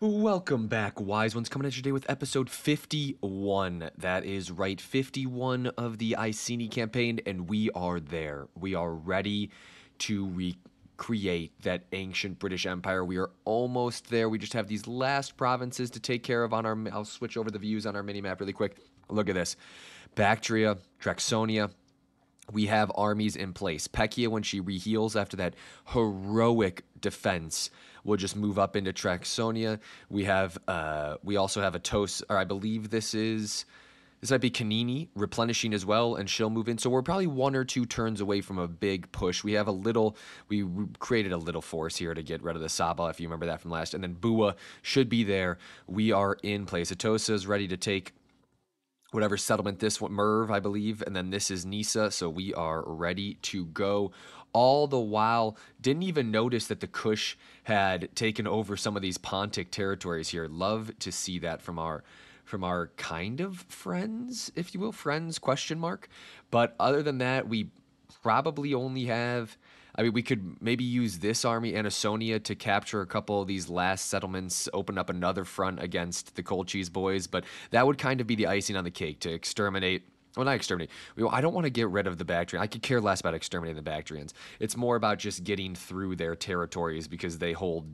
Welcome back, wise ones. Coming at you today with episode 51. That is right, 51 of the Iceni campaign, and we are there. We are ready to recreate that ancient British Empire. We are almost there. We just have these last provinces to take care of on our. I'll switch over the views on our mini map really quick. Look at this Bactria, Traxonia, we have armies in place. Pekia, when she reheals after that heroic defense, will just move up into Traxonia. We have, uh, we also have a Tos, or I believe this is, this might be Kanini replenishing as well, and she'll move in. So we're probably one or two turns away from a big push. We have a little, we created a little force here to get rid of the Saba, if you remember that from last. And then Bua should be there. We are in place. Atosa is ready to take whatever settlement this one Merv, I believe, and then this is Nisa, so we are ready to go. All the while, didn't even notice that the Kush had taken over some of these Pontic territories here. Love to see that from our from our kind of friends, if you will, friends question mark. But other than that, we probably only have I mean, we could maybe use this army, Anasonia, to capture a couple of these last settlements, open up another front against the Cold Cheese Boys, but that would kind of be the icing on the cake to exterminate. Well, not exterminate. I don't want to get rid of the Bactrians. I could care less about exterminating the Bactrians. It's more about just getting through their territories because they hold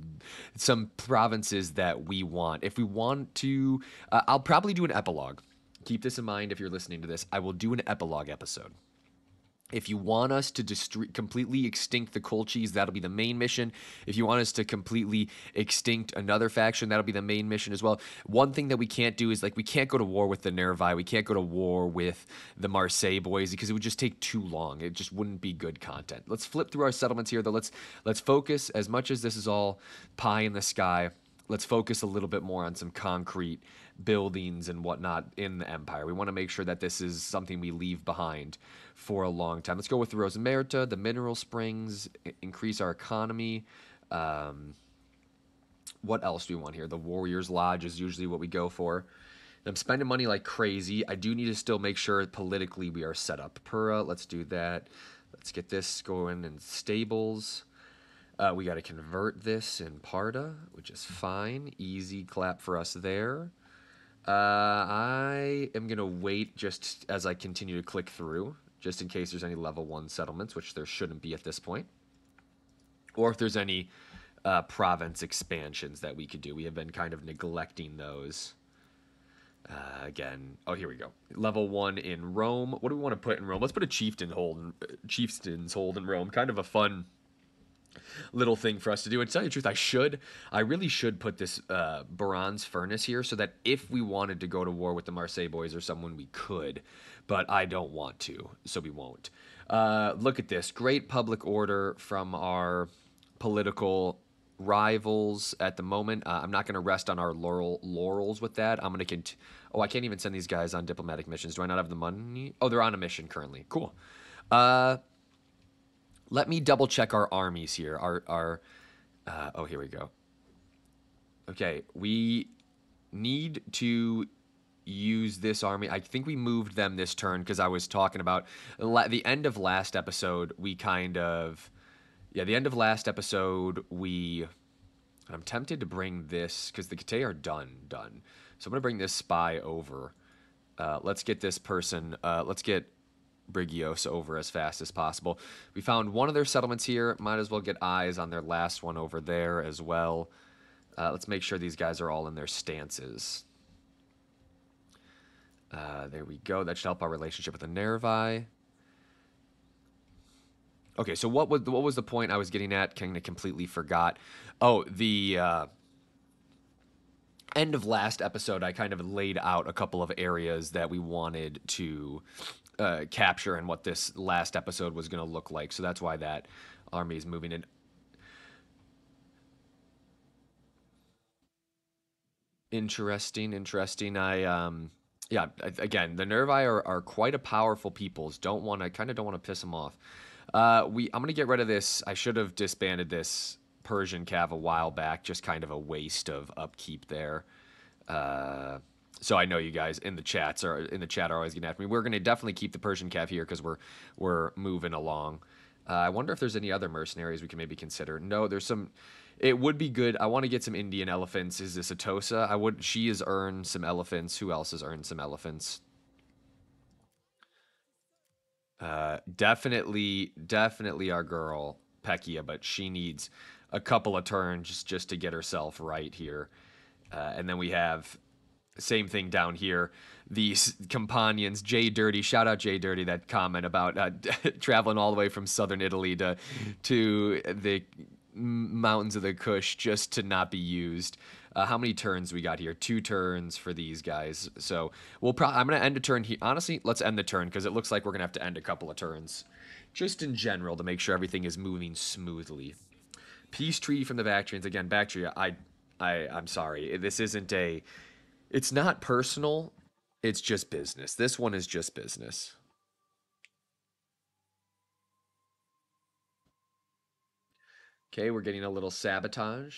some provinces that we want. If we want to, uh, I'll probably do an epilogue. Keep this in mind if you're listening to this. I will do an epilogue episode. If you want us to dist- completely extinct the Colchis, that'll be the main mission. If you want us to completely extinct another faction, that'll be the main mission as well. One thing that we can't do is like we can't go to war with the Nervi. We can't go to war with the Marseille boys because it would just take too long. It just wouldn't be good content. Let's flip through our settlements here though. Let's let's focus as much as this is all pie in the sky. Let's focus a little bit more on some concrete buildings and whatnot in the empire. We want to make sure that this is something we leave behind for a long time. Let's go with the Rosamerta, the mineral springs, increase our economy. Um, what else do we want here? The Warriors Lodge is usually what we go for. I'm spending money like crazy. I do need to still make sure politically we are set up. Pura, let's do that. Let's get this going in stables. Uh, we got to convert this in Parta, which is fine. Easy clap for us there. Uh, I am going to wait just as I continue to click through just in case there's any level one settlements, which there shouldn't be at this point, or if there's any uh, province expansions that we could do. We have been kind of neglecting those. Uh, again, oh here we go. Level one in Rome. What do we want to put in Rome? Let's put a chieftain hold, chieftain's hold in Rome. Kind of a fun little thing for us to do. And to tell you the truth, I should, I really should put this uh, bronze furnace here so that if we wanted to go to war with the Marseille boys or someone, we could. But I don't want to, so we won't. Uh, look at this great public order from our political rivals at the moment. Uh, I'm not going to rest on our laurel laurels with that. I'm going to cont- Oh, I can't even send these guys on diplomatic missions. Do I not have the money? Oh, they're on a mission currently. Cool. Uh, let me double check our armies here. Our our uh, oh here we go. Okay, we need to use this army. I think we moved them this turn because I was talking about the end of last episode. We kind of yeah, the end of last episode we. I'm tempted to bring this because the Kate are done, done. So I'm gonna bring this spy over. Uh, let's get this person. Uh, let's get Brigios over as fast as possible. We found one of their settlements here. Might as well get eyes on their last one over there as well. Uh, let's make sure these guys are all in their stances. Uh, there we go. That should help our relationship with the Nervi. Okay, so what was what was the point I was getting at? Kind of completely forgot. Oh, the uh, end of last episode, I kind of laid out a couple of areas that we wanted to uh, capture and what this last episode was going to look like. So that's why that army is moving in. Interesting, interesting. I um, yeah. Again, the Nervi are, are quite a powerful peoples. Don't want to kind of don't want to piss them off. Uh, we I'm gonna get rid of this. I should have disbanded this Persian cav a while back. Just kind of a waste of upkeep there. Uh, so I know you guys in the chats are in the chat are always getting after me. We're going to definitely keep the Persian Cav here because we're we're moving along. Uh, I wonder if there's any other mercenaries we can maybe consider. No, there's some. it would be good. I want to get some Indian elephants. Is this Atosa? I would. She has earned some elephants. Who else has earned some elephants? Uh, definitely, definitely our girl Pekia, but she needs a couple of turns just, just to get herself right here. Uh, and then we have same thing down here. These companions, Jay Dirty, shout out Jay Dirty, that comment about uh, traveling all the way from southern Italy to to the mountains of the Kush just to not be used. Uh, how many turns we got here? Two turns for these guys. So we'll probably. I'm gonna end a turn here. Honestly, let's end the turn because it looks like we're gonna have to end a couple of turns, just in general to make sure everything is moving smoothly. Peace tree from the Bactrians again. Bactria, I, I, I'm sorry. This isn't a. It's not personal. It's just business. This one is just business. Okay, we're getting a little sabotage.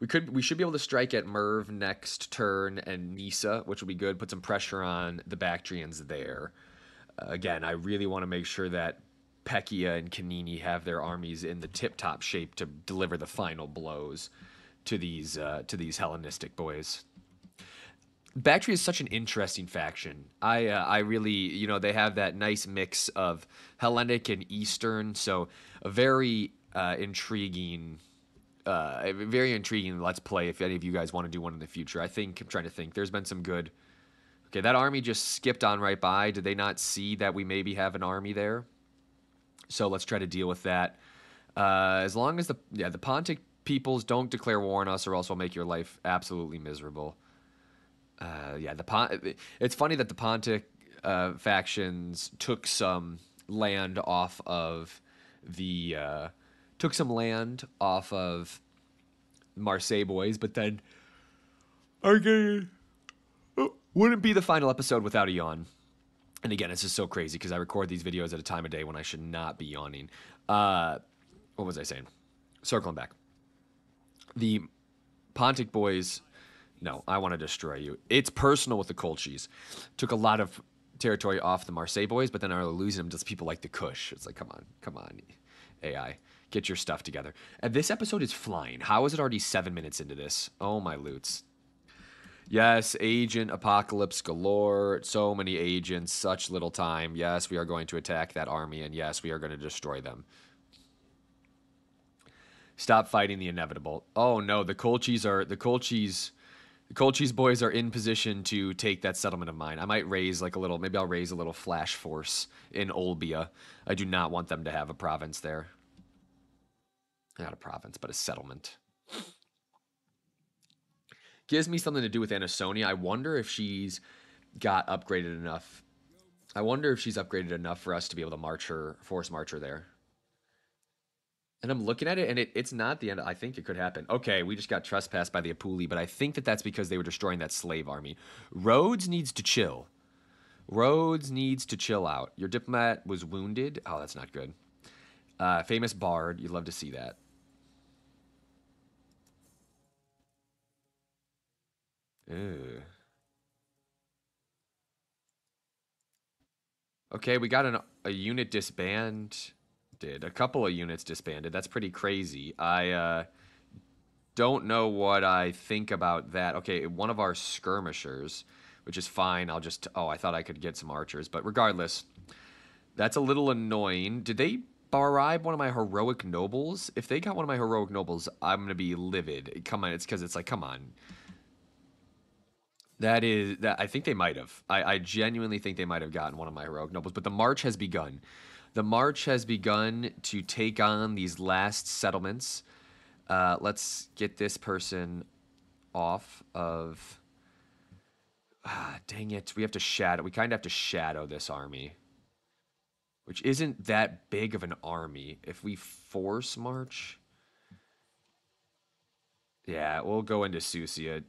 We could we should be able to strike at Merv next turn and Nisa, which will be good. Put some pressure on the Bactrians there. Uh, again, I really want to make sure that Pekia and Kanini have their armies in the tip-top shape to deliver the final blows to these uh, to these Hellenistic boys. Bactria is such an interesting faction. I uh, I really you know they have that nice mix of Hellenic and Eastern, so a very uh, intriguing, uh, very intriguing. Let's play if any of you guys want to do one in the future. I think I'm trying to think. There's been some good. Okay, that army just skipped on right by. Did they not see that we maybe have an army there? So let's try to deal with that. Uh, as long as the yeah the Pontic peoples don't declare war on us, or else I'll make your life absolutely miserable. Uh, yeah, the Pont. It's funny that the Pontic uh, factions took some land off of the uh, took some land off of Marseille boys, but then gonna oh, wouldn't be the final episode without a yawn. And again, it's just so crazy because I record these videos at a time of day when I should not be yawning. Uh, what was I saying? Circling back. The Pontic boys, no, I want to destroy you. It's personal with the Colchis. Took a lot of territory off the Marseille boys, but then are losing them to people like the Kush. It's like, come on, come on, AI. Get your stuff together. And this episode is flying. How is it already seven minutes into this? Oh, my loots. Yes, agent apocalypse galore. So many agents, such little time. Yes, we are going to attack that army, and yes, we are going to destroy them. Stop fighting the inevitable. Oh no, the Colchis are the Colchis. Colchis boys are in position to take that settlement of mine. I might raise like a little. Maybe I'll raise a little flash force in Olbia. I do not want them to have a province there not a province, but a settlement. Gives me something to do with Anasonia. I wonder if she's got upgraded enough. I wonder if she's upgraded enough for us to be able to march her, force march her there. And I'm looking at it, and it, it's not the end. I think it could happen. Okay, we just got trespassed by the Apuli, but I think that that's because they were destroying that slave army. Rhodes needs to chill. Rhodes needs to chill out. Your diplomat was wounded. Oh, that's not good. Uh, famous bard. You'd love to see that. Ew. Okay, we got an, a unit A couple of units disbanded. That's pretty crazy. I uh, don't know what I think about that. Okay, one of our skirmishers, which is fine. I'll just... Oh, I thought I could get some archers. But regardless, that's a little annoying. Did they bribe one of my heroic nobles? If they got one of my heroic nobles, I'm going to be livid. Come on, it's because it's like, come on. That is that I think they might have. I, I genuinely think they might have gotten one of my heroic nobles. But the march has begun. The march has begun to take on these last settlements. Uh, let's get this person off of. Ah, dang it! We have to shadow. We kind of have to shadow this army, which isn't that big of an army. If we force march, yeah, we'll go into Susia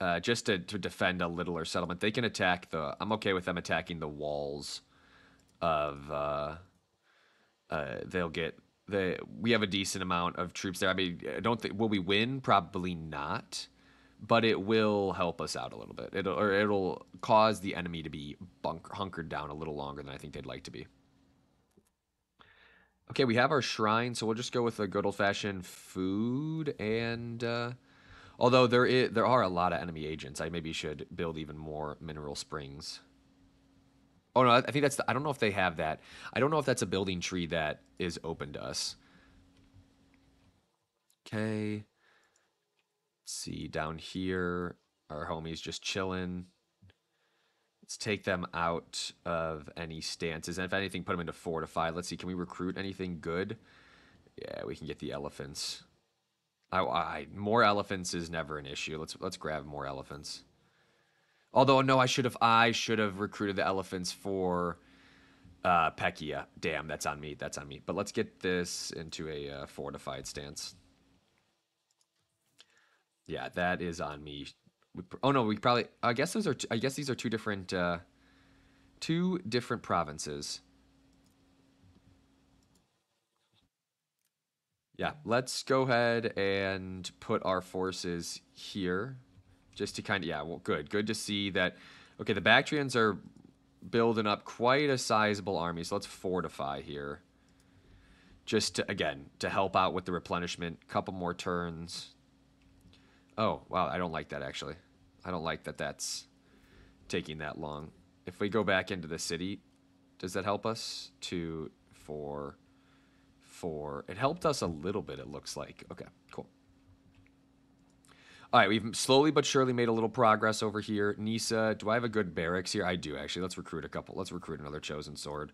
uh, just to, to defend a littler settlement. They can attack the. I'm okay with them attacking the walls of. Uh, uh, they'll get the. We have a decent amount of troops there. I mean, I don't think will we win? Probably not, but it will help us out a little bit. It'll or it'll cause the enemy to be bunk, hunkered down a little longer than I think they'd like to be. Okay, we have our shrine, so we'll just go with a good old-fashioned food and uh, although there is, there are a lot of enemy agents, I maybe should build even more mineral springs. Oh no, I think that's the, I don't know if they have that. I don't know if that's a building tree that is open to us. Okay. Let's see down here, our homies just chilling. Let's take them out of any stances. And if anything, put them into fortified. Let's see, can we recruit anything good? Yeah, we can get the elephants. I, I, more elephants is never an issue. Let's let's grab more elephants. Although no, I should have I should have recruited the elephants for uh, Pekia. Damn, that's on me. That's on me. But let's get this into a uh, fortified stance. Yeah, that is on me. We, oh no, we probably. I guess those are. I guess these are two different. Uh, two different provinces. Yeah, let's go ahead and put our forces here, just to kind of. Yeah, well, good. Good to see that. Okay, the Bactrians are building up quite a sizable army, so let's fortify here. Just to, again to help out with the replenishment. Couple more turns. Oh, wow, I don't like that actually. I don't like that that's taking that long. If we go back into the city, does that help us? Two, four, four. It helped us a little bit, it looks like. Okay, cool. All right, we've slowly but surely made a little progress over here. Nisa, do I have a good barracks here? I do, actually. Let's recruit a couple. Let's recruit another Chosen Sword.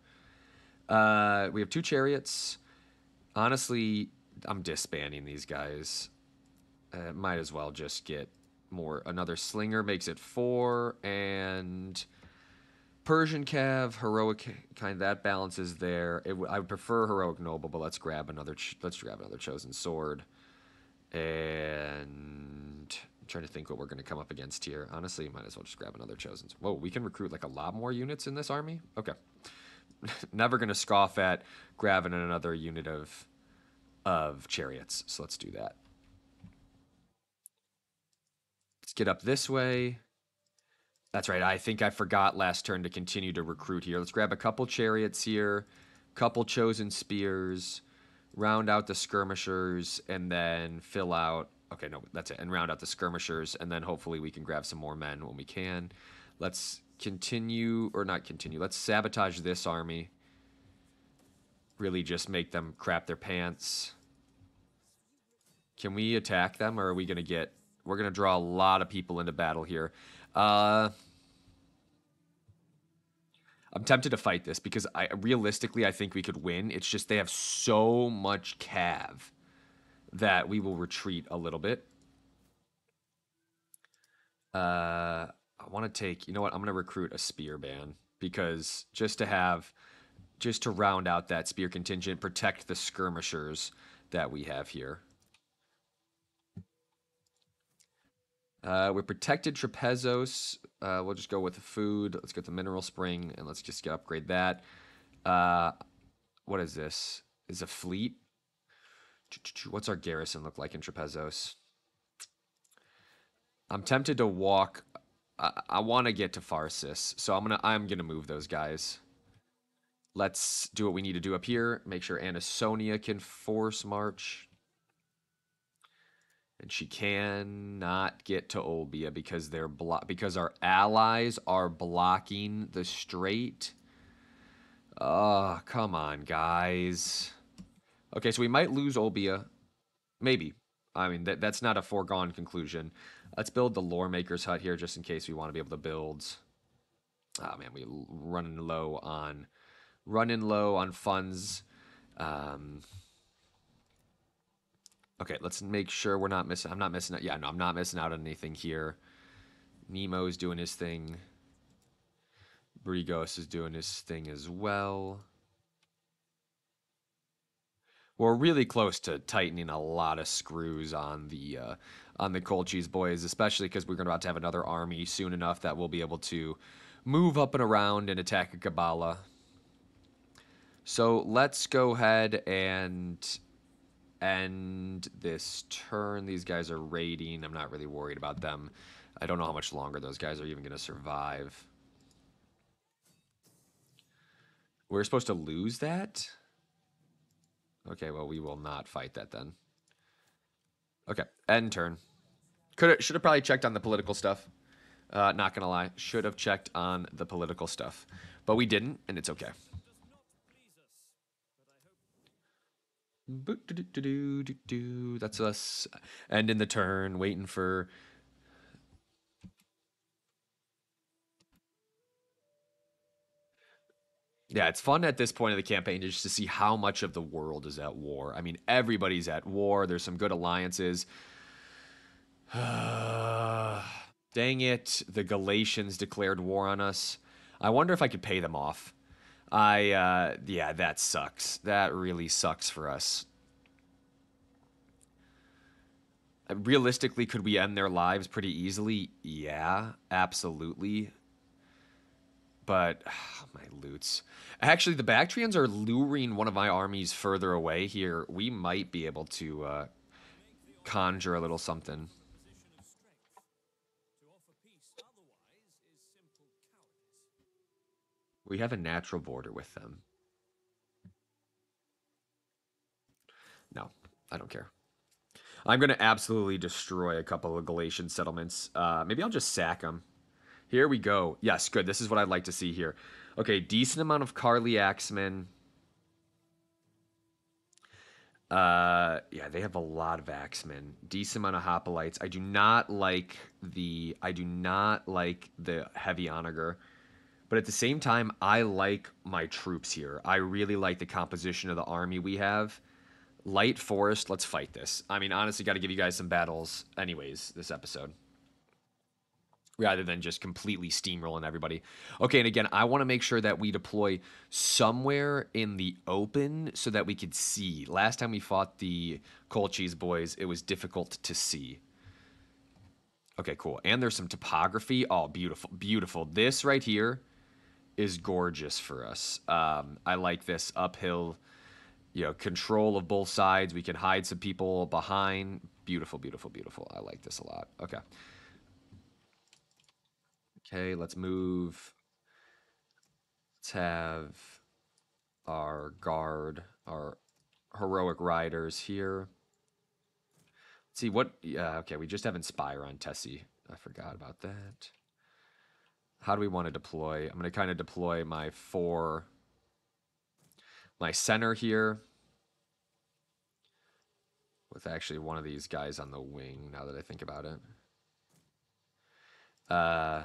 Uh, we have two chariots. Honestly, I'm disbanding these guys. Uh, might as well just get more. Another slinger makes it four, and Persian Cav, heroic kind. Of that balance is there. I would prefer heroic noble, but let's grab another. let's grab another chosen sword. And I'm trying to think what we're going to come up against here. Honestly, might as well just grab another chosen. Whoa, we can recruit like a lot more units in this army. Okay, never going to scoff at grabbing another unit of of chariots. So let's do that. Let's get up this way. That's right. I think I forgot last turn to continue to recruit here. Let's grab a couple chariots here, couple chosen spears, round out the skirmishers, and then fill out. Okay, no, that's it. And round out the skirmishers, and then hopefully we can grab some more men when we can. Let's continue, or not continue. Let's sabotage this army. Really just make them crap their pants. Can we attack them, or are we going to get we're going to draw a lot of people into battle here. Uh, I'm tempted to fight this because I realistically I think we could win. It's just they have so much cav that we will retreat a little bit. Uh, I want to take. You know what? I'm going to recruit a spear band because just to have, just to round out that spear contingent, protect the skirmishers that we have here. Uh, we protected Trapezos. Uh, we'll just go with the food. Let's get the mineral spring and let's just upgrade that. Uh, what is this? Is a fleet? What's our garrison look like in Trapezos? I'm tempted to walk. I, I want to get to Phasis, so I'm gonna I'm gonna move those guys. Let's do what we need to do up here. Make sure Anasonia can force march and she cannot get to Olbia because they're blo- because our allies are blocking the strait. Oh, come on, guys. Okay, so we might lose Olbia. Maybe. I mean, that, that's not a foregone conclusion. Let's build the lore maker's hut here just in case we want to be able to build. Oh man, we running low on running low on funds. Um, Okay, let's make sure we're not missing. I'm not missing out. Yeah, no, I'm not missing out on anything here. Nemo's doing his thing. Brigos is doing his thing as well. We're really close to tightening a lot of screws on the uh, on the cold cheese boys, especially because we're about to have another army soon enough that we'll be able to move up and around and attack a Kabbalah. So let's go ahead and end this turn. These guys are raiding. I'm not really worried about them. I don't know how much longer those guys are even going to survive. We're supposed to lose that? Okay, well, we will not fight that then. Okay, end turn. Could should have probably checked on the political stuff. Uh, not gonna lie, should have checked on the political stuff, but we didn't, and it's okay. That's us ending the turn, waiting for. Yeah, it's fun at this point of the campaign just to see how much of the world is at war. I mean, everybody's at war. There's some good alliances. Dang it, the Galatians declared war on us. I wonder if I could pay them off. I, uh, yeah, that sucks. That really sucks for us. Realistically, could we end their lives pretty easily? Yeah, absolutely. But, oh, my loots. Actually, the Bactrians are luring one of my armies further away here. We might be able to uh, conjure a little something. We have a natural border with them. No, I don't care. I'm going to absolutely destroy a couple of Galatian settlements. Uh, maybe I'll just sack them. Here we go. Yes, good. This is what I'd like to see here. Okay, decent amount of Carly Axemen. Uh, yeah, they have a lot of Axemen. Decent amount of Hoplites. I do not like the. I do not like the heavy onager. But at the same time, I like my troops here. I really like the composition of the army we have. Light Forest, let's fight this. I mean, honestly, got to give you guys some battles, anyways, this episode. Rather than just completely steamrolling everybody. Okay, and again, I want to make sure that we deploy somewhere in the open so that we could see. Last time we fought the Colchis boys, it was difficult to see. Okay, cool. And there's some topography. Oh, beautiful, beautiful. This right here is gorgeous for us. Um, I like this uphill, you know, control of both sides. We can hide some people behind. Beautiful, beautiful, beautiful. I like this a lot. Okay. Okay, let's move. Let's have our guard, our heroic riders here. Let's see what. Yeah, okay. We just have Inspire on Tessie. I forgot about that how do we want to deploy? I'm going to kind of deploy my four, my center here with actually one of these guys on the wing now that I think about it. Uh,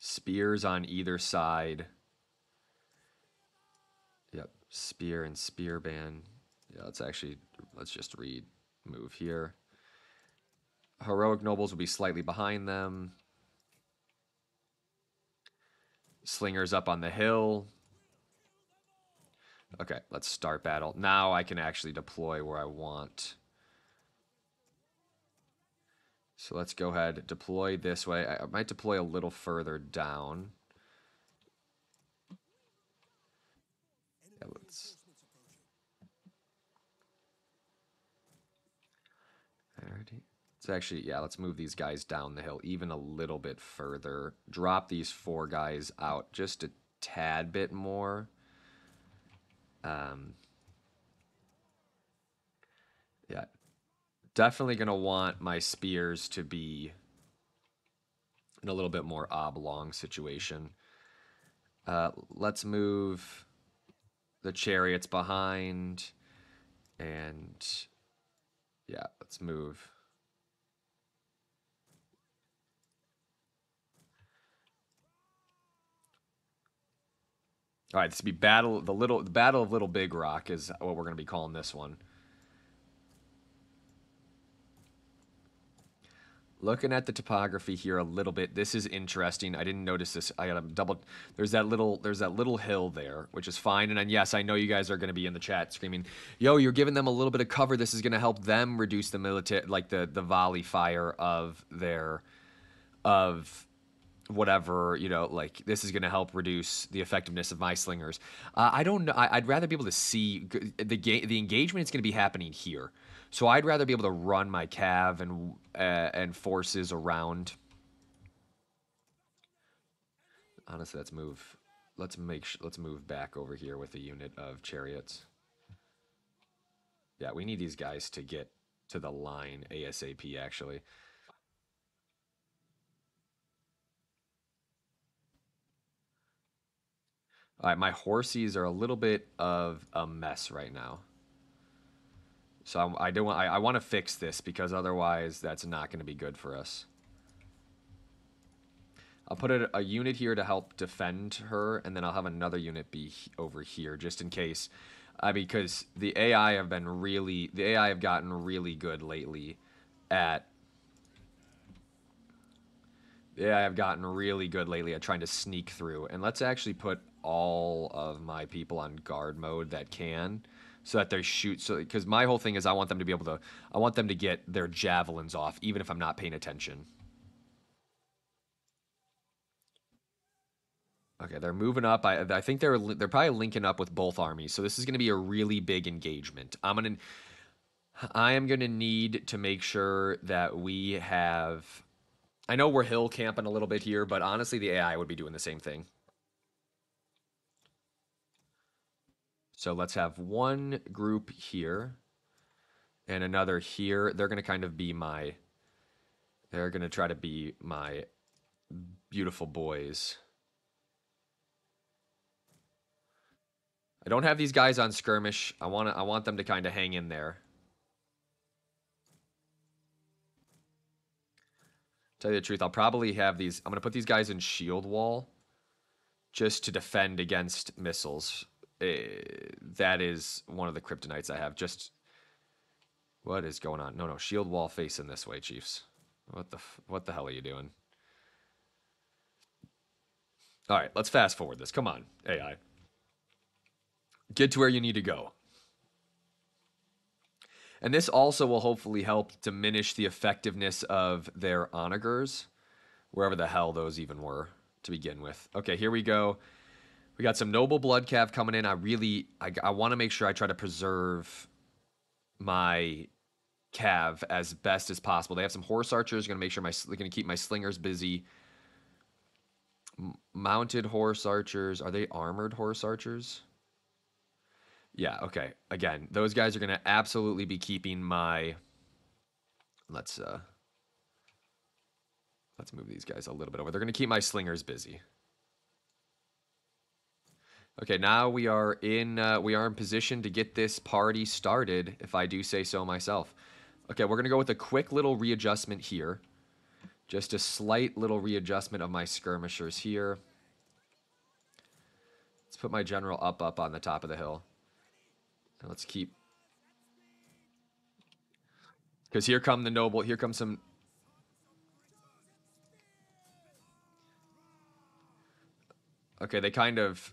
spears on either side. Yep, spear and spear band. Yeah, let's actually, let's just read, move here. Heroic nobles will be slightly behind them. Slingers up on the hill. Okay, let's start battle. Now I can actually deploy where I want. So let's go ahead, deploy this way. I might deploy a little further down. Yeah, let's... Alrighty. Let's actually, yeah, let's move these guys down the hill even a little bit further. Drop these four guys out just a tad bit more. Um, yeah, definitely going to want my spears to be in a little bit more oblong situation. Uh, let's move the chariots behind and yeah, let's move All right, this will be battle the little the battle of Little Big Rock is what we're going to be calling this one. Looking at the topography here a little bit, this is interesting. I didn't notice this. I got to double. There's that little. There's that little hill there, which is fine. And then yes, I know you guys are going to be in the chat screaming, "Yo, you're giving them a little bit of cover. This is going to help them reduce the military, like the the volley fire of their, of whatever you know like this is going to help reduce the effectiveness of my slingers uh, i don't know I, would rather be able to see the game the engagement is going to be happening here so i'd rather be able to run my cav and uh, and forces around honestly let's move let's make let's move back over here with a unit of chariots. Yeah, we need these guys to get to the line ASAP actually. All right, my horsies are a little bit of a mess right now. So I, I don't want I, I want to fix this because otherwise that's not going to be good for us. I'll put a, a, unit here to help defend her, and then I'll have another unit be over here just in case. Uh, because the AI have been really the AI have gotten really good lately at the AI have gotten really good lately at trying to sneak through. And let's actually put all of my people on guard mode that can so that they shoot so because my whole thing is I want them to be able to I want them to get their javelins off even if I'm not paying attention. Okay, they're moving up. I, I think they're they're probably linking up with both armies. So this is going to be a really big engagement. I'm going to I am going to need to make sure that we have I know we're hill camping a little bit here, but honestly the AI would be doing the same thing. So let's have one group here and another here. They're going to kind of be my, they're going to try to be my beautiful boys. I don't have these guys on skirmish. I want to, I want them to kind of hang in there. Tell you the truth, I'll probably have these, I'm going to put these guys in shield wall just to defend against missiles. Uh, that is one of the kryptonites I have. Just what is going on? No, no, shield wall facing this way, Chiefs. What the what the hell are you doing? All right, let's fast forward this. Come on, AI. Get to where you need to go. And this also will hopefully help diminish the effectiveness of their onagers, wherever the hell those even were to begin with. Okay, here we go. We got some noble blood cav coming in. I really, I, I want to make sure I try to preserve my cav as best as possible. They have some horse archers. Going to make sure my, going to keep my slingers busy. M mounted horse archers. Are they armored horse archers? Yeah. Okay. Again, those guys are going to absolutely be keeping my. Let's uh. Let's move these guys a little bit over. They're going to keep my slingers busy. Okay, now we are in uh, we are in position to get this party started, if I do say so myself. Okay, we're gonna go with a quick little readjustment here. Just a slight little readjustment of my skirmishers here. Let's put my general up up on the top of the hill. And let's keep because here come the noble, here comes some Okay, they kind of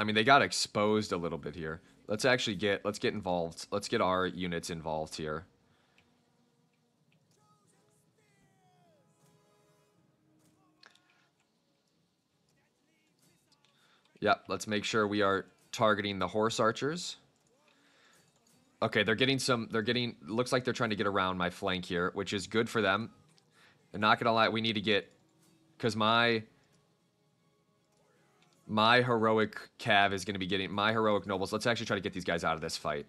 I mean, they got exposed a little bit here. Let's actually get, let's get involved. Let's get our units involved here. Yep, let's make sure we are targeting the horse archers. Okay, they're getting some, they're getting, looks like they're trying to get around my flank here, which is good for them. And not gonna lie, we need to get, because my, my heroic cav is going to be getting my heroic nobles. Let's actually try to get these guys out of this fight.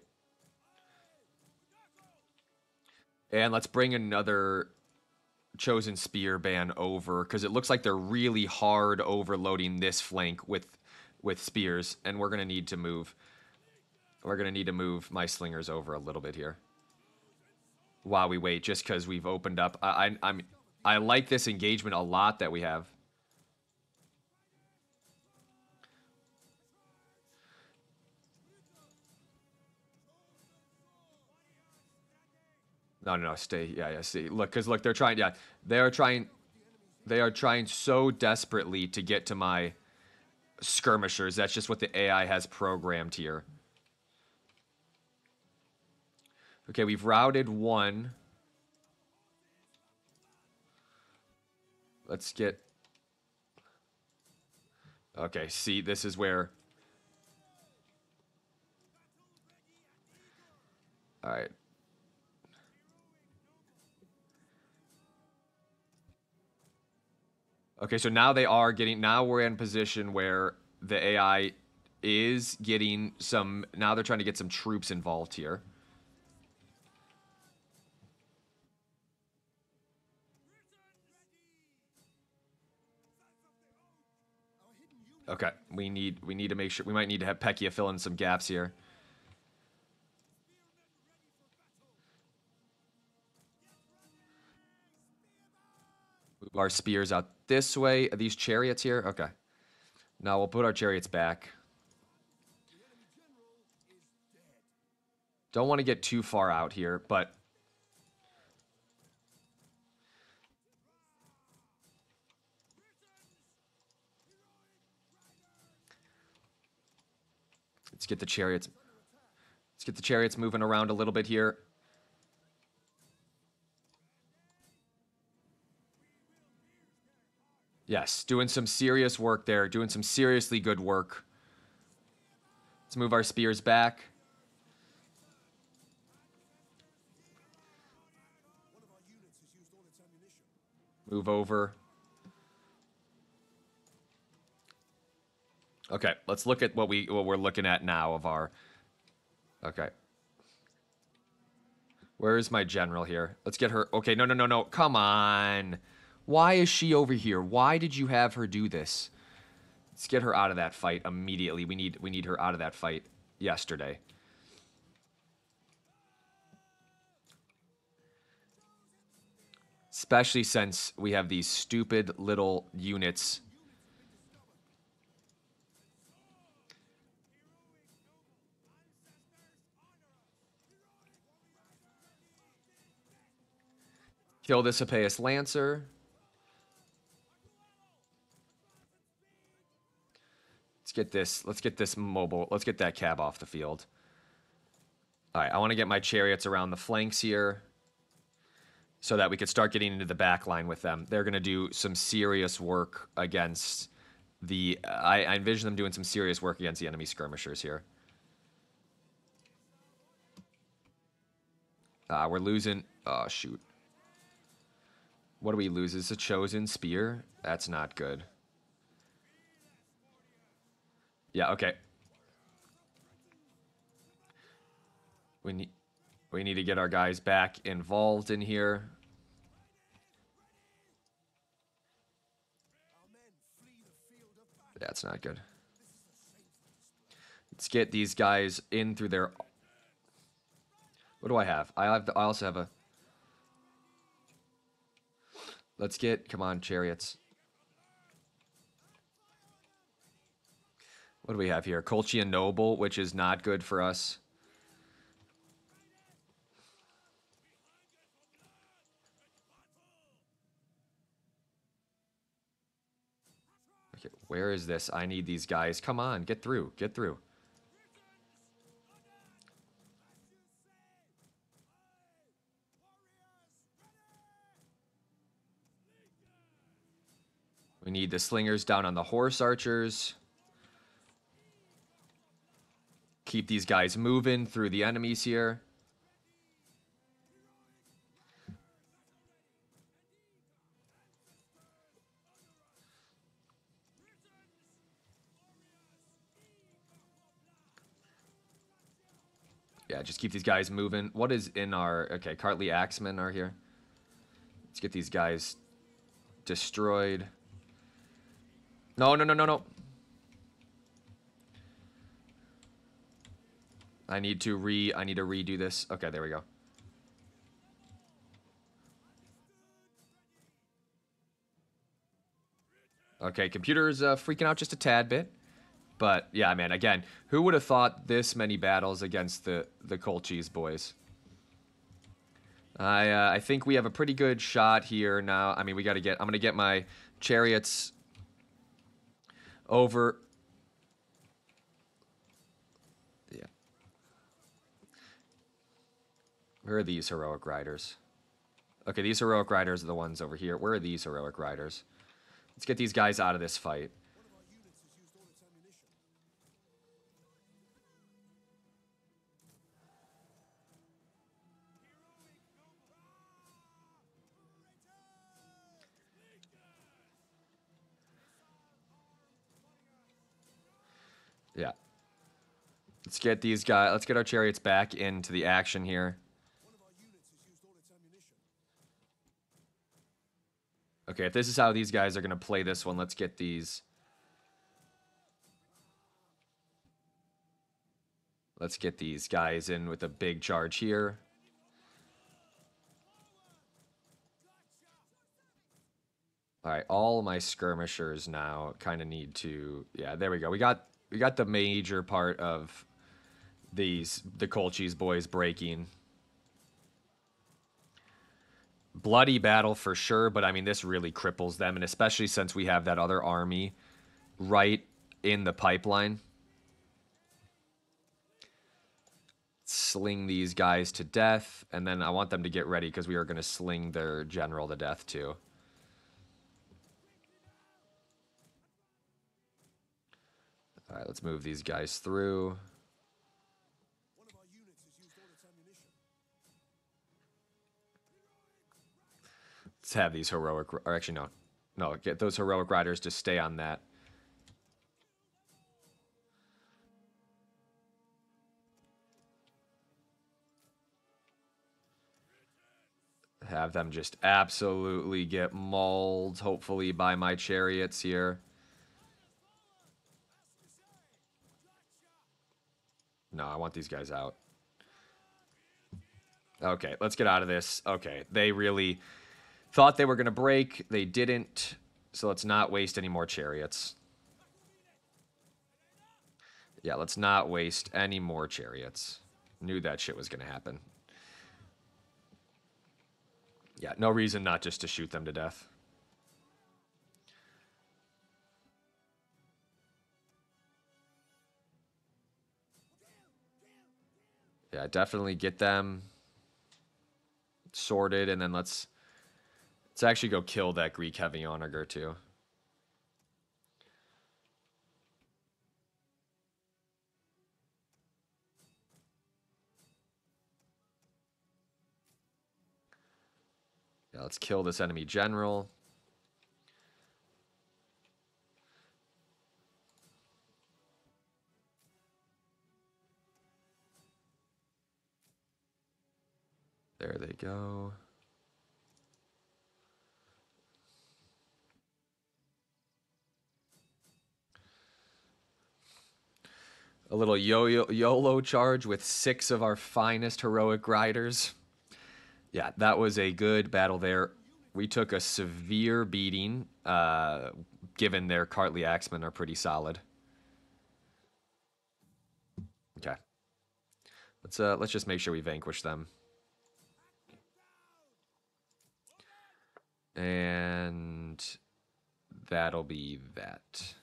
And let's bring another chosen spear band over because it looks like they're really hard overloading this flank with with spears and we're going to need to move we're going to need to move my slingers over a little bit here while we wait just because we've opened up I, I i'm i like this engagement a lot that we have No, no, no. Stay. Yeah, yeah. See, look, because look, they're trying. Yeah, they are trying. They are trying so desperately to get to my skirmishers. That's just what the AI has programmed here. Okay, we've routed one. Let's get. Okay, see, this is where. All Okay, so now they are getting. Now we're in position where the AI is getting some. Now they're trying to get some troops involved here. Okay, we need we need to make sure we might need to have Pekia fill in some gaps here. Our spears out this way. Are these chariots here? Okay. Now we'll put our chariots back. Don't want to get too far out here, but Let's get the chariots. Let's get the chariots moving around a little bit here. Yes, doing some serious work there, doing some seriously good work. Let's move our spears back. Move over. Okay, let's look at what we what we're looking at now of our Okay. Where is my general here? Let's get her. Okay, no, no, no, no. Come on. Why is she over here? Why did you have her do this? Let's get her out of that fight immediately. We need we need her out of that fight yesterday. Especially since we have these stupid little units Kill this Apaeus Lancer. Let's get this. Let's get this mobile. Let's get that cab off the field. All right, I want to get my chariots around the flanks here so that we could start getting into the back line with them. They're going to do some serious work against the... I, I envision them doing some serious work against the enemy skirmishers here. Uh, we're losing... Oh, shoot. What do we lose? Is a chosen spear? That's not good. Yeah, okay. We need we need to get our guys back involved in here. That's not good. Let's get these guys in through their What do I have? I have I also have a Let's get, come on, chariots. What do we have here? Colchian Noble, which is not good for us. Okay, where is this? I need these guys. Come on, get through, get through. We need the slingers down on the horse archers. Keep these guys moving through the enemies here. Yeah, just keep these guys moving. What is in our... Okay, Cartley Axemen are here. Let's get these guys destroyed. No, no, no, no, no. I need to re I need to redo this. Okay, there we go. Okay, computer's uh, freaking out just a tad bit. But yeah, man, again, who would have thought this many battles against the the Colchis boys? I uh, I think we have a pretty good shot here now. I mean, we got to get I'm going to get my chariots over. Where are these heroic riders? Okay, these heroic riders are the ones over here. Where are these heroic riders? Let's get these guys out of this fight. Yeah. Let's get these guys, let's get our chariots back into the action here. Okay, if this is how these guys are going to play this one, let's get these. Let's get these guys in with a big charge here. All right, all my skirmishers now kind of need to. Yeah, there we go. We got we got the major part of these the Colchis boys breaking. Bloody battle for sure, but I mean this really cripples them, and especially since we have that other army right in the pipeline. Sling these guys to death, and then I want them to get ready because we are going to sling their general to death too. All right, let's move these guys through. Have these heroic, or actually no, no, get those heroic riders to stay on that. Have them just absolutely get mauled, hopefully by my chariots here. No, I want these guys out. Okay, let's get out of this. Okay, they really thought they were going to break. They didn't. So let's not waste any more chariots. Yeah, let's not waste any more chariots. Knew that shit was going to happen. Yeah, no reason not just to shoot them to death. Yeah, definitely get them sorted, and then let's let's actually go kill that Greek heavy onager too. Yeah, let's kill this enemy general. There they go. A little yo -yo YOLO charge with six of our finest heroic riders. Yeah, that was a good battle there. We took a severe beating, uh, given their Kartli Axemen are pretty solid. Okay. Let's uh let's just make sure we vanquish them. And that'll be that.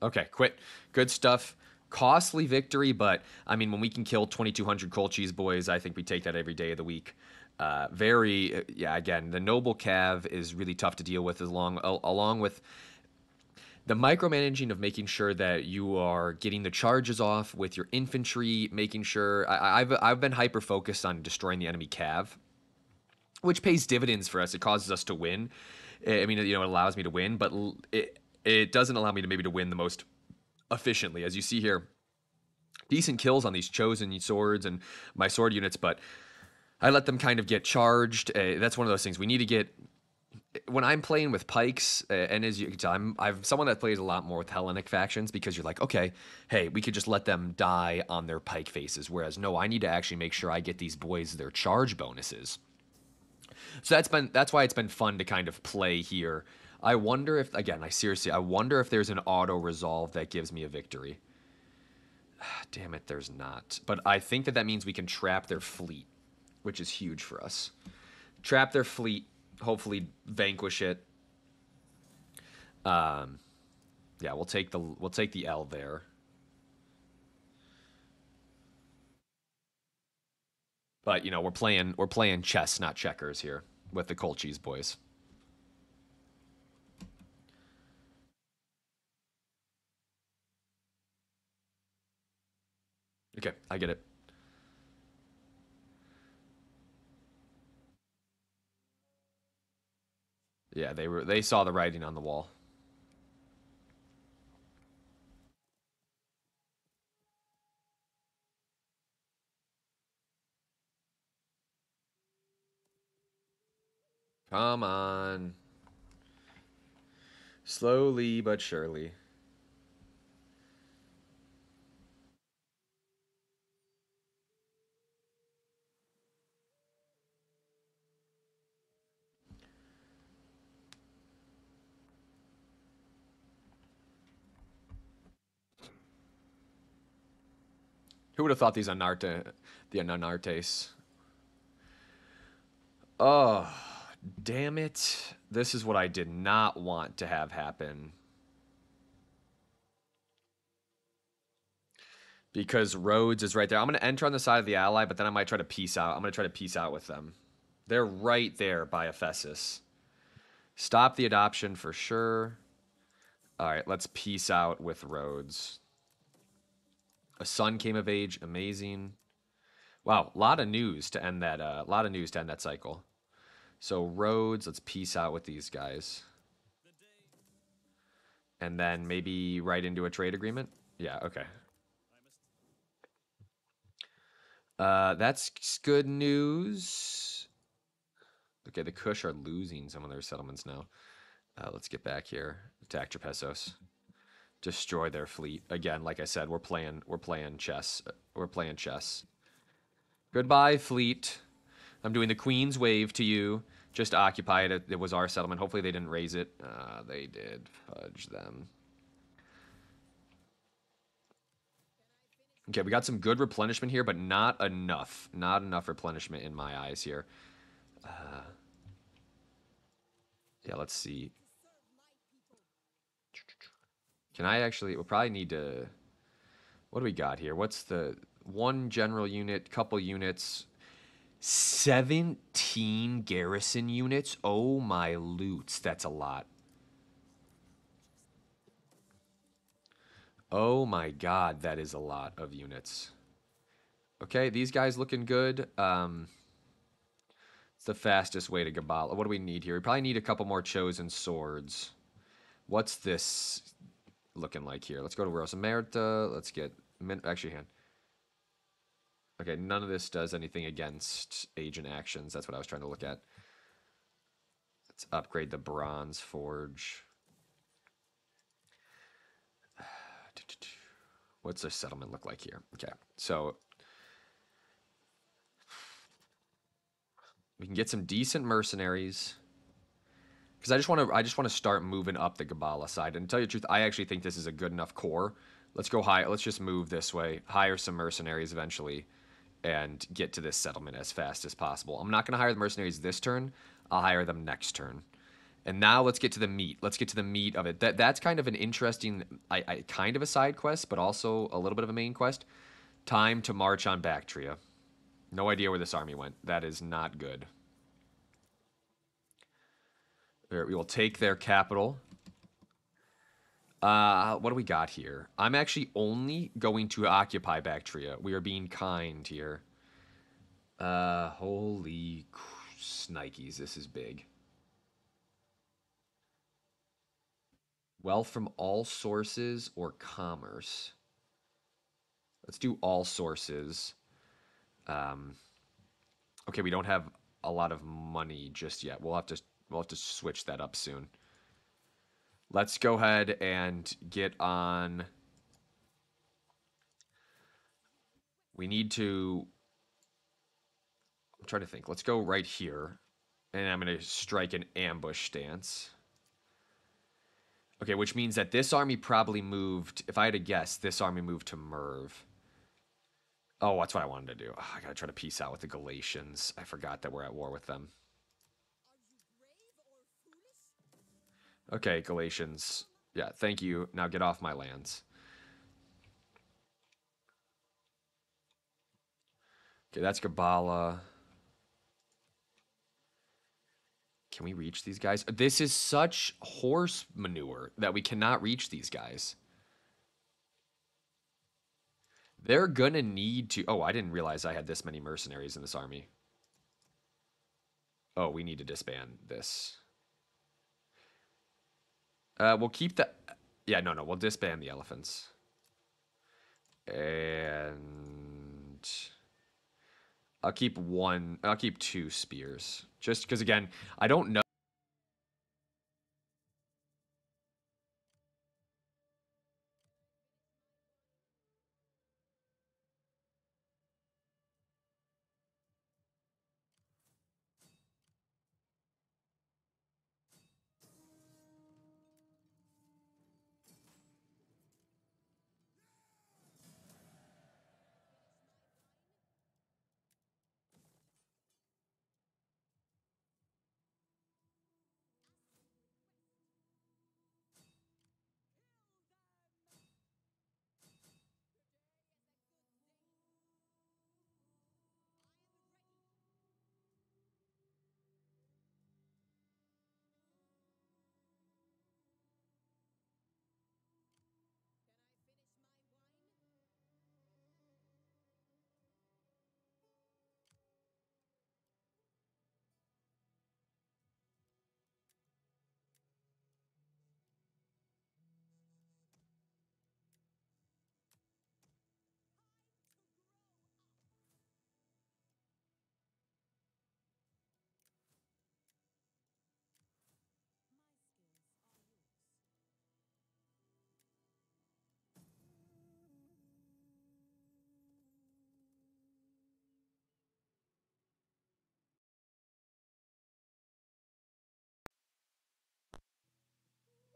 Okay, quit. Good stuff. Costly victory, but I mean, when we can kill 2,200 Colchis boys, I think we take that every day of the week. Uh, very, yeah, again, the Noble Cav is really tough to deal with, along, along with the micromanaging of making sure that you are getting the charges off with your infantry, making sure I, have I've been hyper focused on destroying the enemy cav which pays dividends for us. It causes us to win. I mean, you know, it allows me to win, but it it doesn't allow me to maybe to win the most efficiently, as you see here. Decent kills on these chosen swords and my sword units, but I let them kind of get charged. Uh, that's one of those things we need to get. When I'm playing with pikes, uh, and as you can tell, I'm I'm someone that plays a lot more with Hellenic factions because you're like, okay, hey, we could just let them die on their pike faces. Whereas, no, I need to actually make sure I get these boys their charge bonuses. So that's been that's why it's been fun to kind of play here. I wonder if again, I seriously, I wonder if there's an auto resolve that gives me a victory. Damn it, there's not. But I think that that means we can trap their fleet, which is huge for us. Trap their fleet, hopefully vanquish it. Um, yeah, we'll take the we'll take the L there. But you know, we're playing we're playing chess, not checkers here with the Colchis boys. Okay, I get it. Yeah, they were they saw the writing on the wall. Come on. Slowly but surely. Who would have thought these Anarte, the Anartes? Oh, damn it. This is what I did not want to have happen. Because Rhodes is right there. I'm going to enter on the side of the ally, but then I might try to peace out. I'm going to try to peace out with them. They're right there by Ephesus. Stop the adoption for sure. All right, let's peace out with Rhodes. A son came of age. Amazing. Wow, a lot of news to end that. A uh, lot of news to end that cycle. So Rhodes, let's peace out with these guys. And then maybe right into a trade agreement. Yeah. Okay. Uh, that's good news. Okay, the Kush are losing some of their settlements now. Uh, let's get back here. Attack Trapezus destroy their fleet. Again, like I said, we're playing we're playing chess. We're playing chess. Goodbye, fleet. I'm doing the Queen's wave to you. Just occupy it. It was our settlement. Hopefully they didn't raise it. Uh, they did. Fudge them. Okay, we got some good replenishment here, but not enough. Not enough replenishment in my eyes here. Uh, yeah, let's see. Can I actually, we'll probably need to, what do we got here? What's the, one general unit, couple units, 17 garrison units? Oh my loots, that's a lot. Oh my god, that is a lot of units. Okay, these guys looking good. Um, it's the fastest way to Gabala. What do we need here? We probably need a couple more chosen swords. What's this? Looking like here. Let's go to Rosa Merta. Let's get actually hand. Okay, none of this does anything against agent actions. That's what I was trying to look at. Let's upgrade the bronze forge. What's their settlement look like here? Okay, so we can get some decent mercenaries because I just want to I just want to start moving up the Gabala side. And to tell you the truth, I actually think this is a good enough core. Let's go high. Let's just move this way, hire some mercenaries eventually, and get to this settlement as fast as possible. I'm not going to hire the mercenaries this turn. I'll hire them next turn. And now let's get to the meat. Let's get to the meat of it. That that's kind of an interesting, I, I kind of a side quest, but also a little bit of a main quest. Time to march on Bactria. No idea where this army went. That is not good. We will take their capital. Uh, what do we got here? I'm actually only going to occupy Bactria. We are being kind here. Uh, holy snikes, this is big. Wealth from all sources or commerce. Let's do all sources. Um, okay, we don't have a lot of money just yet. We'll have to We'll have to switch that up soon. Let's go ahead and get on. We need to. I'm trying to think. Let's go right here. And I'm going to strike an ambush stance. Okay, which means that this army probably moved. If I had to guess, this army moved to Merv. Oh, that's what I wanted to do. Oh, I gotta try to peace out with the Galatians. I forgot that we're at war with them. Okay, Galatians. Yeah, thank you. Now get off my lands. Okay, that's Gabala. Can we reach these guys? This is such horse manure that we cannot reach these guys. They're gonna need to... Oh, I didn't realize I had this many mercenaries in this army. Oh, we need to disband this. Uh, we'll keep the. Yeah, no, no. We'll disband the elephants. And I'll keep one. I'll keep two spears, just because again, I don't know.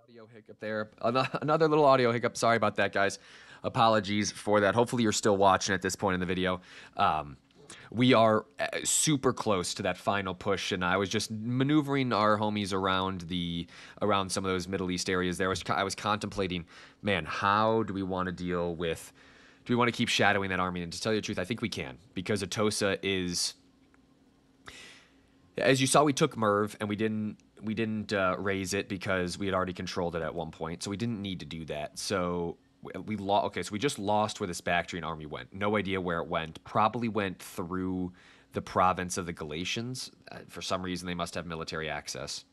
Audio hiccup there. Another little audio hiccup. Sorry about that, guys. Apologies for that. Hopefully, you're still watching at this point in the video. Um, we are uh, super close to that final push, and I was just maneuvering our homies around the around some of those Middle East areas. There I was I was contemplating, man, how do we want to deal with? Do we want to keep shadowing that army? And to tell you the truth, I think we can because Atossa is as you saw, we took Merv and we didn't we didn't uh, raise it because we had already controlled it at one point, so we didn't need to do that. So we lost. Okay, so we just lost where this Bactrian army went. No idea where it went. Probably went through the province of the Galatians. Uh, for some reason, they must have military access.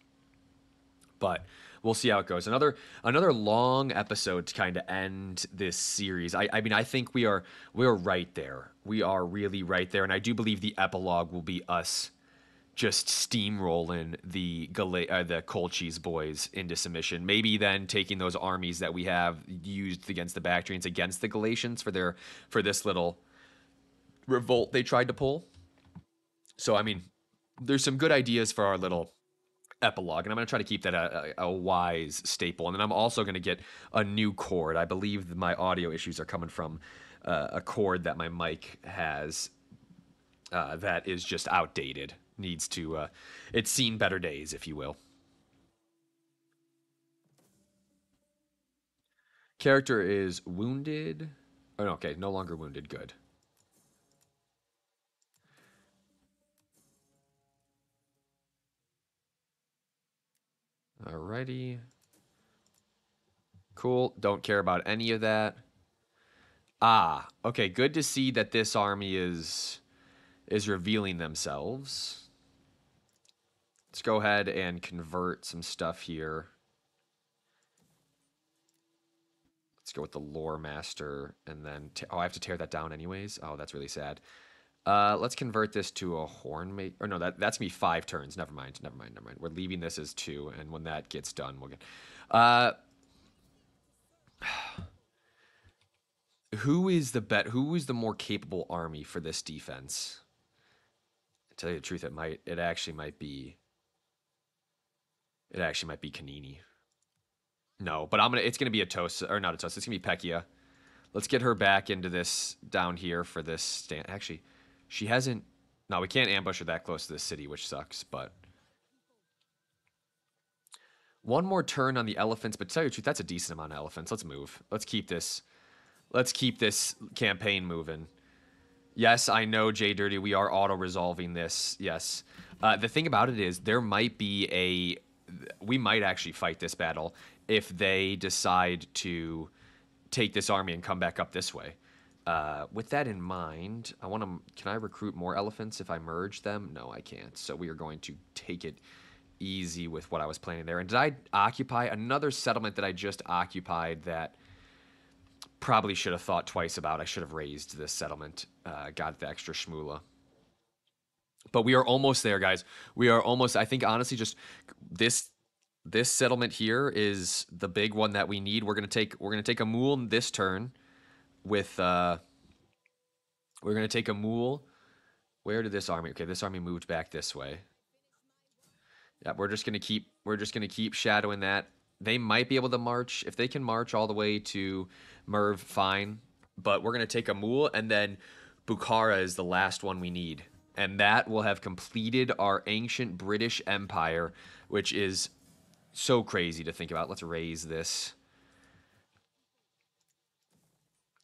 But we'll see how it goes. Another another long episode to kind of end this series. I, I mean, I think we are we are right there. We are really right there, and I do believe the epilogue will be us just steamrolling the Gal- uh, the Colchis boys into submission. Maybe then taking those armies that we have used against the Bactrians against the Galatians for their for this little revolt they tried to pull. So I mean, there's some good ideas for our little epilogue, and I'm going to try to keep that a, a, a, wise staple. And then I'm also going to get a new cord. I believe my audio issues are coming from uh, a cord that my mic has uh, that is just outdated needs to uh, it's seen better days, if you will. Character is wounded. Oh, no, okay, no longer wounded. Good. Alrighty. Cool. Don't care about any of that. Ah, okay. Good to see that this army is is revealing themselves. Let's go ahead and convert some stuff here. Let's go with the lore master and then, oh, I have to tear that down anyways. Oh, that's really sad. Uh, let's convert this to a horn mate. Or no, that, that's me five turns. Never mind. Never mind. Never mind. We're leaving this as two. And when that gets done, we'll get, uh, who is the bet? Who is the more capable army for this defense? To tell you the truth, it might, it actually might be it actually might be Kanini. No, but I'm gonna. It's gonna be a Tosa or not a Tosa. It's gonna be Pekia. Let's get her back into this down here for this stand. Actually, she hasn't. No, we can't ambush her that close to the city, which sucks. But one more turn on the elephants. But tell you the truth, that's a decent amount of elephants. Let's move. Let's keep this. Let's keep this campaign moving. Yes, I know, Jay Dirty. We are auto resolving this. Yes. Uh, the thing about it is, there might be a we might actually fight this battle if they decide to take this army and come back up this way. Uh, with that in mind, I want to. Can I recruit more elephants if I merge them? No, I can't. So we are going to take it easy with what I was planning there. And did I occupy another settlement that I just occupied that probably should have thought twice about? I should have raised this settlement. Uh, got the extra shmoola. But we are almost there, guys. We are almost. I think honestly, just this this settlement here is the big one that we need. We're gonna take we're gonna take a mule this turn with uh we're gonna take a mule. Where did this army? Okay, this army moved back this way. Yeah, we're just gonna keep we're just gonna keep shadowing that. They might be able to march if they can march all the way to Merv. Fine, but we're gonna take a mule and then Bukhara is the last one we need, and that will have completed our ancient British Empire, which is so crazy to think about. Let's raise this.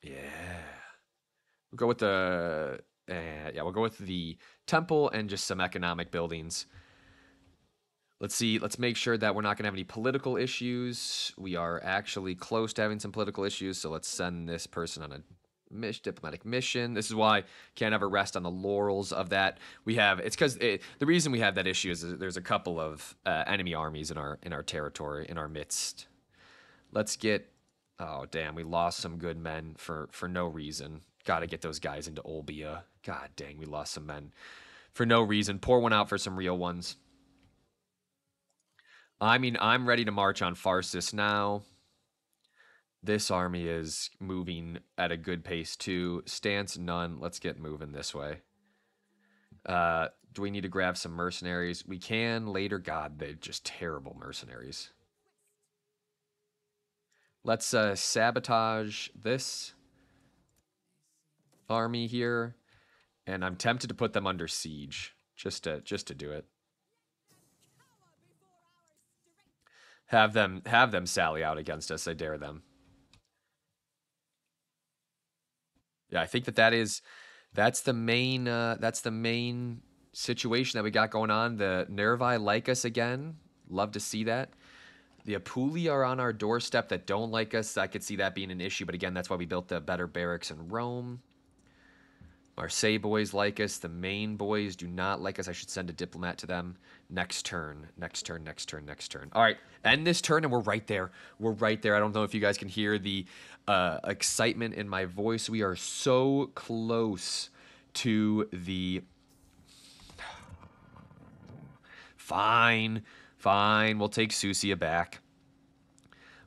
Yeah. We'll go with the uh, yeah, we'll go with the temple and just some economic buildings. Let's see. Let's make sure that we're not going to have any political issues. We are actually close to having some political issues, so let's send this person on a mission, diplomatic mission. This is why can't ever rest on the laurels of that. We have it's because it, the reason we have that issue is there's a couple of uh, enemy armies in our in our territory in our midst. Let's get. Oh damn, we lost some good men for for no reason. Got to get those guys into Olbia. God dang, we lost some men for no reason. Pour one out for some real ones. I mean, I'm ready to march on Phasis now. This army is moving at a good pace too. Stance none. Let's get moving this way. Uh, do we need to grab some mercenaries? We can later. God, they're just terrible mercenaries. Let's uh, sabotage this army here, and I'm tempted to put them under siege just to just to do it. Have them have them sally out against us. I dare them. Yeah, I think that that is that's the main uh, that's the main situation that we got going on. The Nervi like us again. Love to see that. The Apuli are on our doorstep that don't like us. I could see that being an issue, but again, that's why we built the better barracks in Rome. Marseille boys like us. The Maine boys do not like us. I should send a diplomat to them. Next turn, next turn, next turn, next turn. All right, end this turn, and we're right there. We're right there. I don't know if you guys can hear the uh, excitement in my voice. We are so close to the. Fine, fine. We'll take Susia back.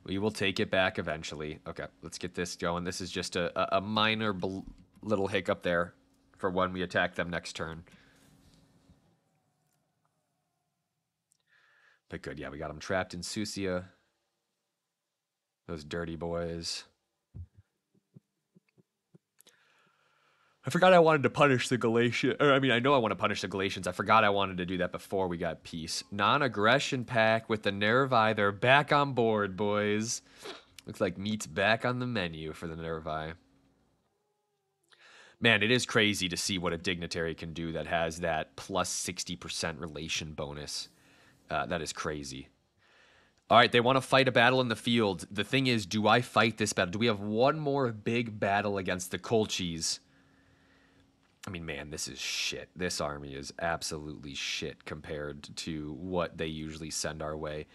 We will take it back eventually. Okay, let's get this going. This is just a, a minor little hiccup there for when we attack them next turn. But good, yeah, we got them trapped in Susia. Those dirty boys. I forgot I wanted to punish the Galatians. Or I mean, I know I want to punish the Galatians. I forgot I wanted to do that before we got peace. Non-aggression pact with the Nervi. They're back on board, boys. Looks like meat's back on the menu for the Nervi. Man, it is crazy to see what a dignitary can do that has that plus 60% relation bonus. Uh, that is crazy. All right, they want to fight a battle in the field. The thing is, do I fight this battle? Do we have one more big battle against the Colchis? I mean, man, this is shit. This army is absolutely shit compared to what they usually send our way.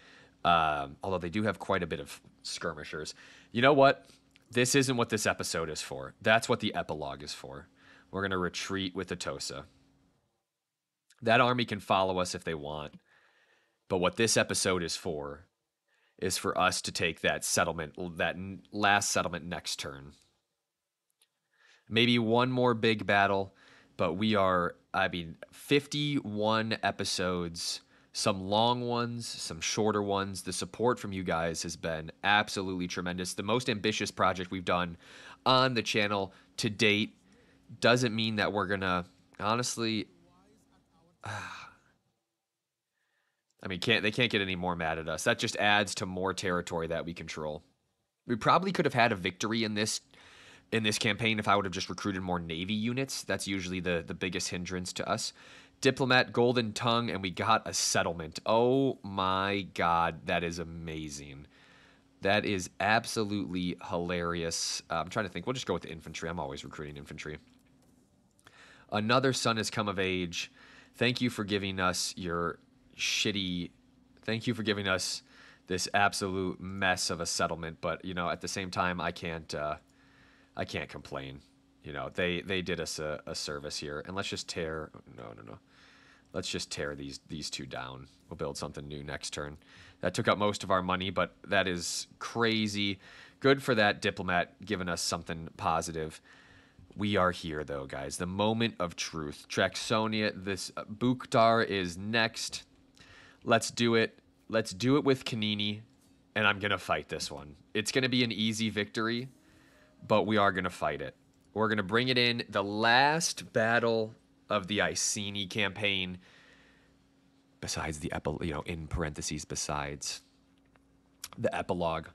Um, although they do have quite a bit of skirmishers. You know what? This isn't what this episode is for. That's what the epilogue is for. We're going to retreat with Atossa. That army can follow us if they want. But what this episode is for is for us to take that settlement, that last settlement next turn. Maybe one more big battle but we are, I mean, 51 episodes, some long ones, some shorter ones. The support from you guys has been absolutely tremendous. The most ambitious project we've done on the channel to date doesn't mean that we're going to, honestly, I mean, can't they can't get any more mad at us. That just adds to more territory that we control. We probably could have had a victory in this in this campaign if I would have just recruited more Navy units. That's usually the, the biggest hindrance to us. Diplomat, Golden Tongue, and we got a settlement. Oh my God, that is amazing. That is absolutely hilarious. Uh, I'm trying to think. We'll just go with the infantry. I'm always recruiting infantry. Another son has come of age. Thank you for giving us your shitty. Thank you for giving us this absolute mess of a settlement. But you know, at the same time, I can't. Uh, I can't complain. You know, they they did us a, a service here, and let's just tear. No, no, no. Let's just tear these these two down. We'll build something new next turn. That took up most of our money, but that is crazy. Good for that diplomat giving us something positive. We are here, though, guys. The moment of truth. Traxonia, this uh, Buktar is next. Let's do it. Let's do it with Kanini, and I'm to fight this one. It's to be an easy victory, but we are to fight it. We're going to bring it in. The last battle of the Iceni campaign, besides the epilogue, you know, in parentheses, besides the epilogue.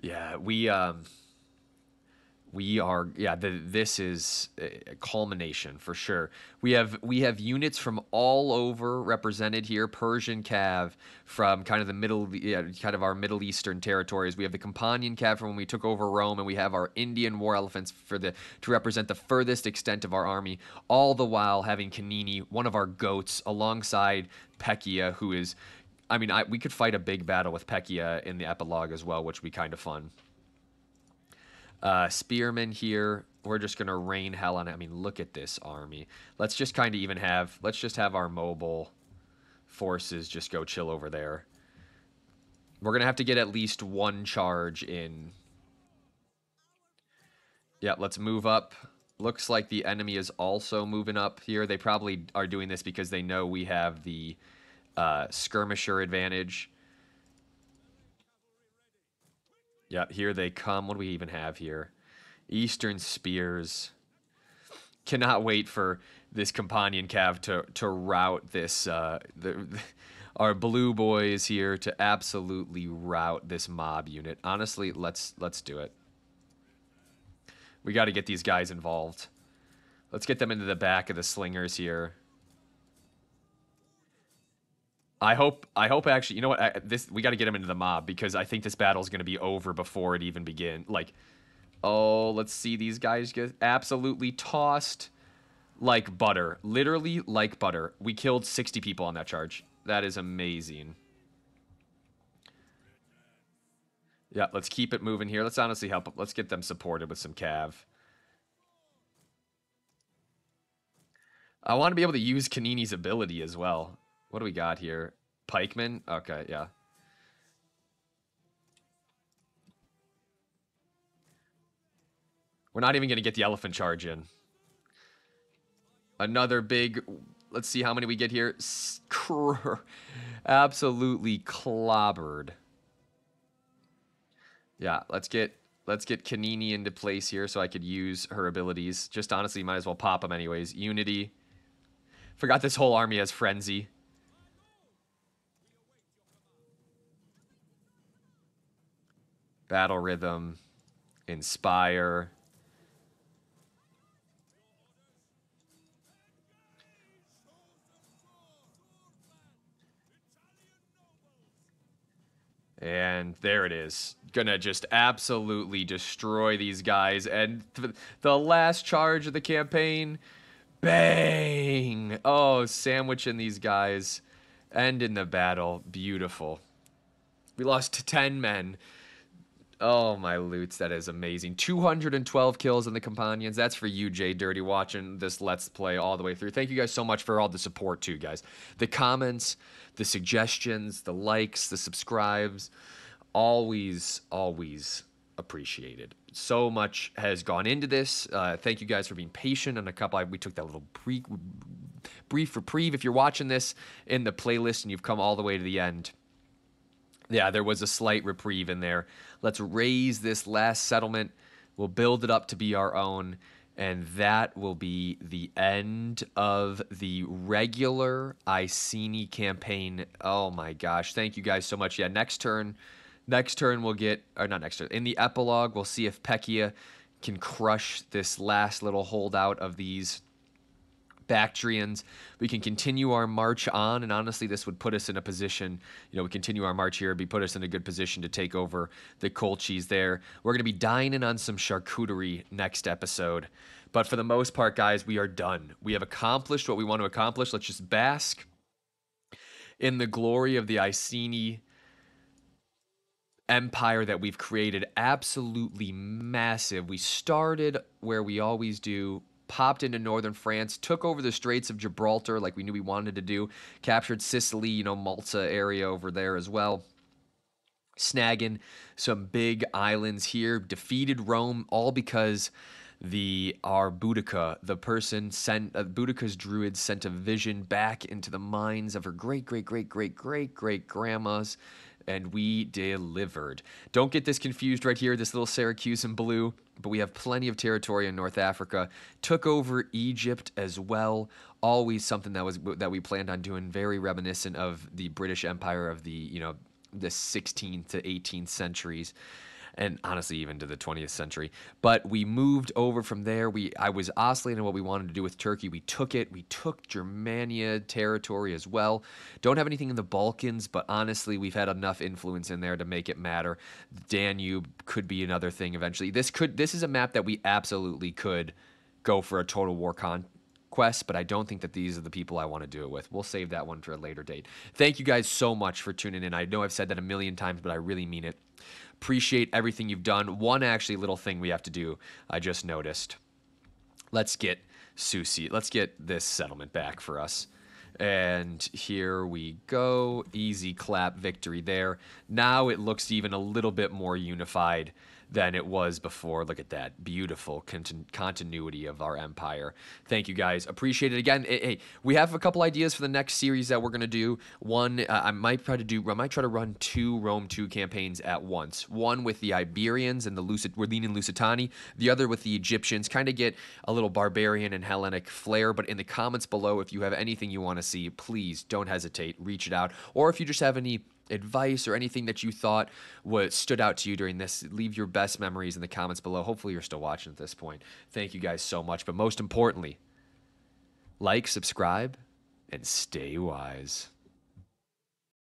Yeah, we um we are yeah the, this is a culmination for sure. We have we have units from all over represented here. Persian cav from kind of the middle yeah, kind of our middle eastern territories. We have the companion cav from when we took over rome and we have our indian war elephants for the to represent the furthest extent of our army all the while having kanini one of our goats alongside pekia who is i mean I, we could fight a big battle with pekia in the epilogue as well which would be kind of fun uh, spearmen here. We're just gonna rain hell on it. I mean, look at this army. Let's just kind of even have. Let's just have our mobile forces just go chill over there. We're gonna have to get at least one charge in. Yeah, let's move up. Looks like the enemy is also moving up here. They probably are doing this because they know we have the uh, skirmisher advantage. Yeah, here they come. What do we even have here? Eastern Spears. Cannot wait for this companion cav to to route this uh, the, our blue boys here to absolutely route this mob unit. Honestly, let's let's do it. We got to get these guys involved. Let's get them into the back of the slingers here. I hope. I hope actually. You know what? I, this we got to get him into the mob because I think this battle is going to be over before it even begin. Like, oh, let's see these guys get absolutely tossed like butter. Literally like butter. We killed 60 people on that charge. That is amazing. Yeah, let's keep it moving here. Let's honestly help. Let's get them supported with some cav. I want to be able to use Kanini's ability as well. What do we got here? Pikeman? Okay, yeah. We're not even going to get the elephant charge in. Another big... Let's see how many we get here. Absolutely clobbered. Yeah, let's get let's get Kanini into place here so I could use her abilities. Just honestly, might as well pop them anyways. Unity. Forgot this whole army has Frenzy. Battle Rhythm, Inspire. And there it is. Gonna just absolutely destroy these guys. And th the last charge of the campaign, bang! Oh, sandwiching these guys. End in the battle. Beautiful. We lost 10 men. Oh my loots, that is amazing. 212 kills in the companions. That's for you, Jay Dirty, watching this Let's Play all the way through. Thank you guys so much for all the support too, guys. The comments, the suggestions, the likes, the subscribes, always, always appreciated. So much has gone into this. Uh, thank you guys for being patient and a couple. We took that little brief, brief reprieve. If you're watching this in the playlist and you've come all the way to the end, yeah, there was a slight reprieve in there. Let's raise this last settlement. We'll build it up to be our own. And that will be the end of the regular Iceni campaign. Oh my gosh. Thank you guys so much. Yeah, next turn, next turn we'll get, or not next turn, in the epilogue, we'll see if Pekia can crush this last little holdout of these Bactrians. We can continue our march on, and honestly, this would put us in a position, you know, we continue our march here, be put us in a good position to take over the Colchis there. We're going to be dining on some charcuterie next episode. But for the most part, guys, we are done. We have accomplished what we want to accomplish. Let's just bask in the glory of the Iceni empire that we've created. Absolutely massive. We started where we always do popped into northern France, took over the Straits of Gibraltar like we knew we wanted to do, captured Sicily, you know, Malta area over there as well. Snagging some big islands here, defeated Rome, all because the our the person sent uh, Boudica's druid sent a vision back into the minds of her great great great great great great grandmas and we delivered. Don't get this confused right here, this little Syracusan blue, but we have plenty of territory in North Africa. Took over Egypt as well. Always something that was that we planned on doing, very reminiscent of the British Empire of the you know the 16th to 18th centuries and honestly even to the 20th century but we moved over from there we i was oscillating what we wanted to do with turkey we took it we took germania territory as well don't have anything in the balkans but honestly we've had enough influence in there to make it matter danube could be another thing eventually this could this is a map that we absolutely could go for a total war con quest, but I don't think that these are the people I want to do it with. We'll save that one for a later date. Thank you guys so much for tuning in. I know I've said that a million times, but I really mean it. Appreciate everything you've done. One actually little thing we have to do, I just noticed. Let's get Susie, let's get this settlement back for us. And here we go. Easy clap victory there. Now it looks even a little bit more unified than it was before. Look at that beautiful continuity of our empire. Thank you guys. Appreciate it again. Hey, we have a couple ideas for the next series that we're gonna do. One, uh, I might try to do. I might try to run two Rome two campaigns at once. One with the Iberians and the Lucid, we're leaning Lusitani. The other with the Egyptians. Kind of get a little barbarian and Hellenic flair. But in the comments below, if you have anything you want to see, please don't hesitate. Reach it out. Or if you just have any advice or anything that you thought was stood out to you during this, leave your best memories in the comments below. Hopefully, you're still watching at this point. Thank you guys so much. But most importantly, like, subscribe, and stay wise.